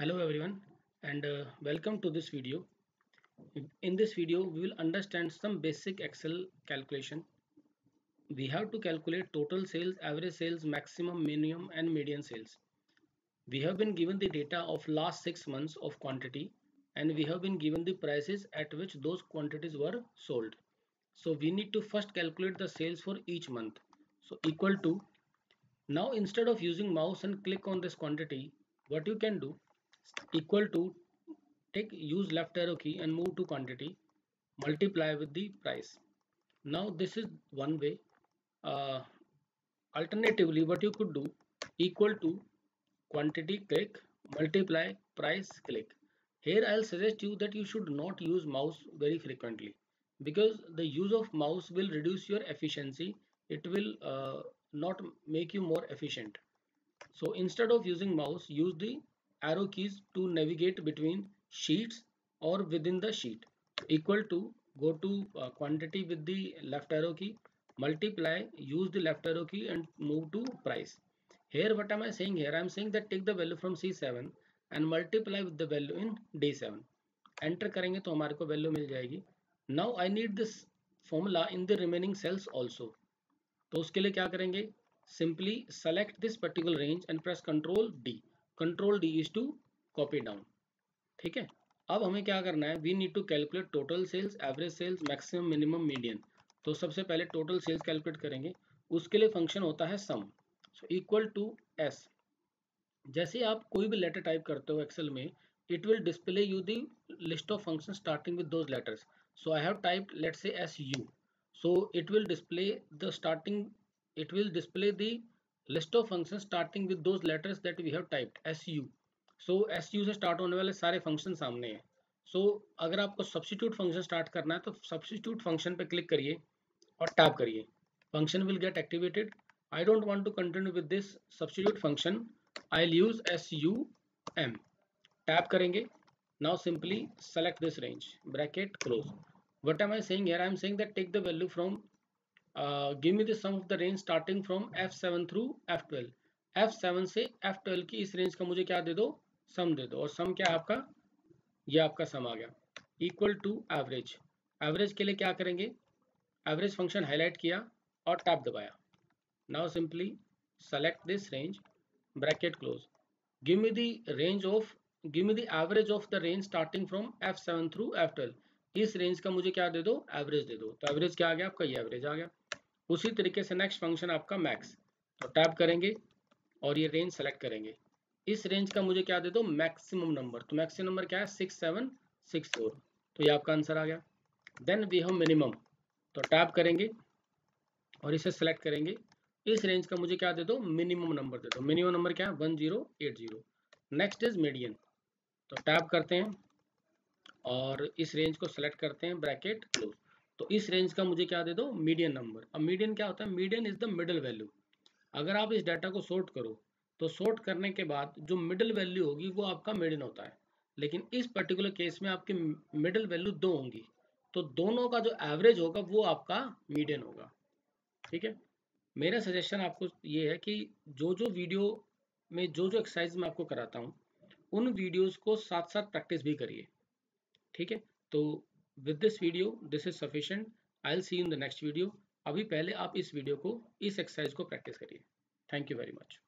Hello everyone and uh, welcome to this video. In this video we will understand some basic Excel calculation. We have to calculate total sales, average sales, maximum, minimum and median sales. We have been given the data of last 6 months of quantity and we have been given the prices at which those quantities were sold. So we need to first calculate the sales for each month. So equal to now instead of using mouse and click on this quantity what you can do equal to take use left arrow key and move to quantity multiply with the price. Now this is one way. Uh, alternatively what you could do equal to quantity click multiply price click. Here I'll suggest you that you should not use mouse very frequently because the use of mouse will reduce your efficiency. It will uh, not make you more efficient. So instead of using mouse use the arrow keys to navigate between sheets or within the sheet equal to go to uh, quantity with the left arrow key multiply use the left arrow key and move to price here what am I saying here I am saying that take the value from C7 and multiply with the value in D7 enter करेंगे तो हमारे को value मिल जाएगी now I need this formula in the remaining cells also तो उसके लिए क्या करेंगे simply select this particular range and press control D control D is to copy down ठीक है? अब हमें क्या करना है? We need to calculate total sales average sales maximum minimum median तो सबसे पहले टोटल सेल्स कैलकुलेट करेंगे। उसके लिए फ़ंक्शन होता है sum so equal to S जैसे आप कोई भी लेटर टाइप करते हो एक्सेल में, it will display you the list of functions starting with those letters. So i have typed, let's say su so it will display the starting, it will display the list of functions starting with those letters that we have typed su so su से start होने वाले सारे function सामने हैं so अगर आपको substitute function start करना है तो substitute function पे click करिए और tap करिए function will get activated I don't want to continue with this substitute function I'll use sum tap करेंगे now simply select this range bracket close what am I saying here I am saying that take the value from uh, give me the sum of the range starting from F7 through F12 F7 से F12 की इस range का मुझे क्या दे दो? सम दे दो। और सम क्या आपका? ये आपका सम आ गया। इक्वल टू एवरेज एवरेज के लिए क्या करेंगे? एवरेज फ़ंक्शन हाईलाइट किया और टैप दबाया। Now simply select this range bracket close give me the range of give me the average of the range starting from F7 through F12 इस range का मुझे क्या दे दो? एवरेज दे दो। तो एवरेज क्या आ गया? आपका ये एवरेज आ गया। उसी तरीके से नेक्स्ट फ़ंक्शन आपका मैक्स तो टैप करेंगे और ये रेंज सेलेक्ट करेंगे। इस रेंज का मुझे क्या दे दो? मैक्सिमम नंबर तो मैक्सिमम नंबर क्या है? सिक्स सेवन सिक्स फोर तो ये आपका आंसर आ गया। देन वी हैव मिनिमम तो टैप करेंगे और इसे सेलेक्ट करेंगे। इस रेंज का मुझे क्या दे दो? मिनिमम नंबर दे दो। मिनिमम नंबर क्या है? One zero eight zero next is median तो टैप करते हैं और इस रेंज को सेलेक्ट करते हैं ब्रैकेट क्लोज तो इस रेंज का मुझे क्या दे दो? मीडियन नंबर अब मीडियन क्या होता है? Median is the middle value अगर आप इस डाटा को सोर्ट करो तो सोर्ट करने के बाद जो मिडल वैल्यू होगी, वो आपका मीडियन होता है। लेकिन इस पर्टिकुलर केस में आपकी मिडल वैल्यू दो होंगी। तो दोनों का जो एवरेज होगा, वो आपका मीडियन होगा। ठीक है? मेरा सजेशन आपको ये है कि जो जो वीडियो में जो जो एक्सरसाइज मैं आपको कराता हूँ, उन वीडियोस को साथ साथ प्रैक्टिस भी करिए। ठीक है? तो with this video this is sufficient I will see in the next video अभी पहले आप इस वीडियो को, इस एक्सरसाइज को प्रैक्टिस करिए. Thank you very much